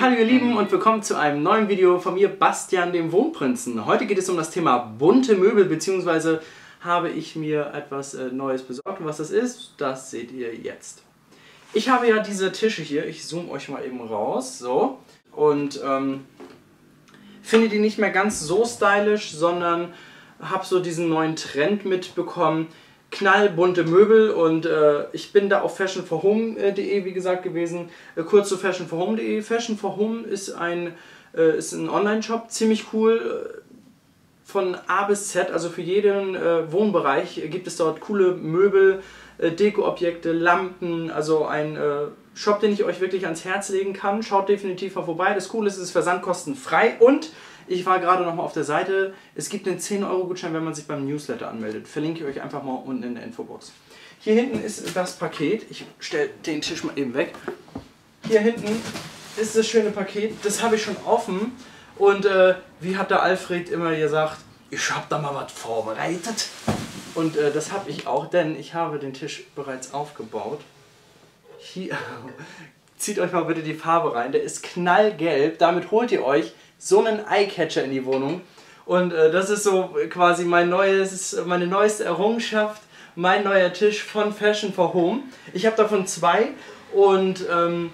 hallo ihr Lieben und willkommen zu einem neuen Video von mir, Bastian, dem Wohnprinzen. Heute geht es um das Thema bunte Möbel, beziehungsweise habe ich mir etwas äh, Neues besorgt. Und was das ist, das seht ihr jetzt. Ich habe ja diese Tische hier, ich zoome euch mal eben raus, so. Und ähm, finde die nicht mehr ganz so stylisch, sondern habe so diesen neuen Trend mitbekommen, knallbunte Möbel und äh, ich bin da auf fashionforhome.de wie gesagt gewesen. Äh, kurz zu fashionforhome.de. Fashion for Home ist ein, äh, ist ein Online-Shop, ziemlich cool. Äh, von A bis Z, also für jeden äh, Wohnbereich gibt es dort coole Möbel, äh, Dekoobjekte, Lampen, also ein Shop, den ich euch wirklich ans Herz legen kann. Schaut definitiv mal vorbei. Das Coole ist, es ist versandkostenfrei und ich war gerade noch mal auf der Seite. Es gibt einen 10-Euro-Gutschein, wenn man sich beim Newsletter anmeldet. Verlinke ich euch einfach mal unten in der Infobox. Hier hinten ist das Paket. Ich stelle den Tisch mal eben weg. Hier hinten ist das schöne Paket. Das habe ich schon offen. Und äh, wie hat der Alfred immer gesagt, ich habe da mal was vorbereitet. Und äh, das habe ich auch, denn ich habe den Tisch bereits aufgebaut. Hier, zieht euch mal bitte die Farbe rein. Der ist knallgelb. Damit holt ihr euch so einen Eyecatcher in die Wohnung. Und äh, das ist so quasi mein neues, meine neueste Errungenschaft, mein neuer Tisch von Fashion for Home. Ich habe davon zwei und ähm,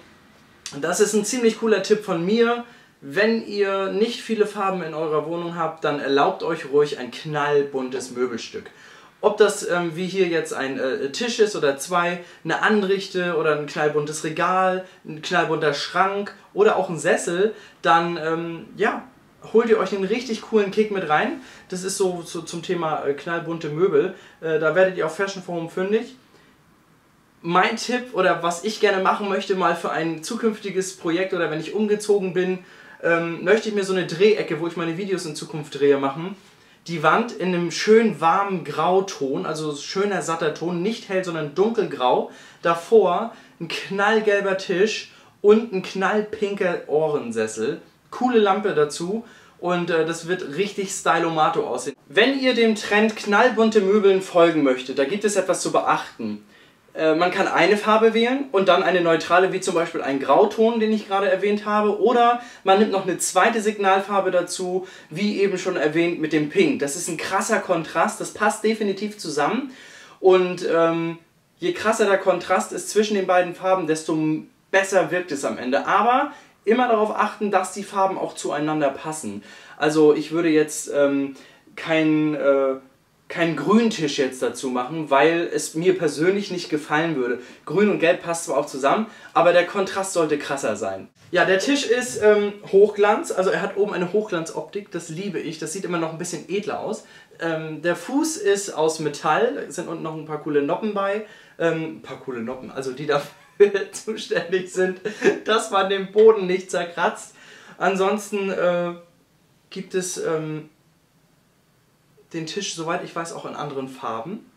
das ist ein ziemlich cooler Tipp von mir. Wenn ihr nicht viele Farben in eurer Wohnung habt, dann erlaubt euch ruhig ein knallbuntes Möbelstück. Ob das ähm, wie hier jetzt ein äh, Tisch ist oder zwei, eine Anrichte oder ein knallbuntes Regal, ein knallbunter Schrank oder auch ein Sessel, dann ähm, ja, holt ihr euch einen richtig coolen Kick mit rein. Das ist so, so zum Thema äh, knallbunte Möbel. Äh, da werdet ihr auf Fashion Forum fündig. Mein Tipp oder was ich gerne machen möchte mal für ein zukünftiges Projekt oder wenn ich umgezogen bin, ähm, möchte ich mir so eine Drehecke, wo ich meine Videos in Zukunft drehe, machen die Wand in einem schön warmen Grauton, also schöner satter Ton, nicht hell, sondern dunkelgrau. Davor ein knallgelber Tisch und ein knallpinker Ohrensessel. Coole Lampe dazu und äh, das wird richtig stylomato aussehen. Wenn ihr dem Trend knallbunte Möbeln folgen möchtet, da gibt es etwas zu beachten. Äh, man kann eine Farbe wählen und dann eine neutrale, wie zum Beispiel ein Grauton, den ich gerade erwähnt habe. Oder man nimmt noch eine zweite Signalfarbe dazu, wie eben schon erwähnt mit dem Pink. Das ist ein krasser Kontrast, das passt definitiv zusammen. Und ähm, je krasser der Kontrast ist zwischen den beiden Farben, desto besser wirkt es am Ende. Aber immer darauf achten, dass die Farben auch zueinander passen. Also ich würde jetzt ähm, kein... Äh, keinen Grüntisch jetzt dazu machen, weil es mir persönlich nicht gefallen würde. Grün und Gelb passt zwar auch zusammen, aber der Kontrast sollte krasser sein. Ja, der Tisch ist ähm, Hochglanz, also er hat oben eine Hochglanzoptik, das liebe ich, das sieht immer noch ein bisschen edler aus. Ähm, der Fuß ist aus Metall, sind unten noch ein paar coole Noppen bei, ähm, ein paar coole Noppen, also die dafür zuständig sind, dass man den Boden nicht zerkratzt. Ansonsten äh, gibt es ähm, den Tisch, soweit ich weiß, auch in anderen Farben.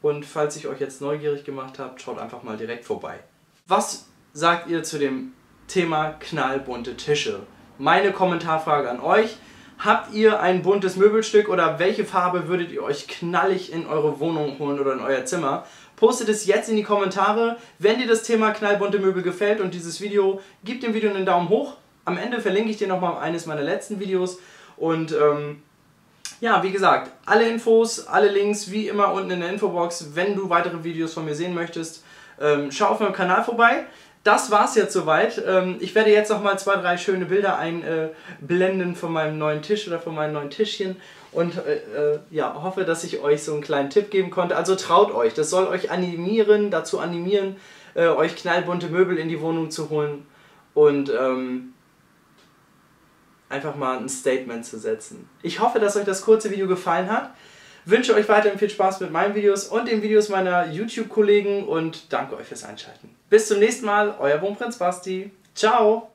Und falls ich euch jetzt neugierig gemacht habe, schaut einfach mal direkt vorbei. Was sagt ihr zu dem Thema knallbunte Tische? Meine Kommentarfrage an euch. Habt ihr ein buntes Möbelstück oder welche Farbe würdet ihr euch knallig in eure Wohnung holen oder in euer Zimmer? Postet es jetzt in die Kommentare. Wenn dir das Thema knallbunte Möbel gefällt und dieses Video, gib dem Video einen Daumen hoch. Am Ende verlinke ich dir nochmal eines meiner letzten Videos. Und ähm, ja, wie gesagt, alle Infos, alle Links wie immer unten in der Infobox. Wenn du weitere Videos von mir sehen möchtest, ähm, schau auf meinem Kanal vorbei. Das war's jetzt soweit. Ähm, ich werde jetzt noch mal zwei, drei schöne Bilder einblenden äh, von meinem neuen Tisch oder von meinem neuen Tischchen und äh, äh, ja, hoffe, dass ich euch so einen kleinen Tipp geben konnte. Also traut euch, das soll euch animieren, dazu animieren, äh, euch knallbunte Möbel in die Wohnung zu holen und ähm, einfach mal ein Statement zu setzen. Ich hoffe, dass euch das kurze Video gefallen hat. Wünsche euch weiterhin viel Spaß mit meinen Videos und den Videos meiner YouTube-Kollegen und danke euch fürs Einschalten. Bis zum nächsten Mal, euer Wohnprinz Basti. Ciao!